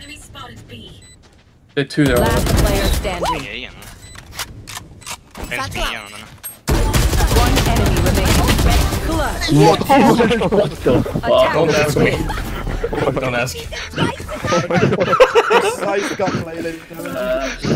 Enemy spotted B. The two there. det. Er Last player standing. Ingen igen. En spring igen den. One enemy remaining. Clutch. Don't ask me. Don't ask. Nice gunplay, ladies and gentlemen.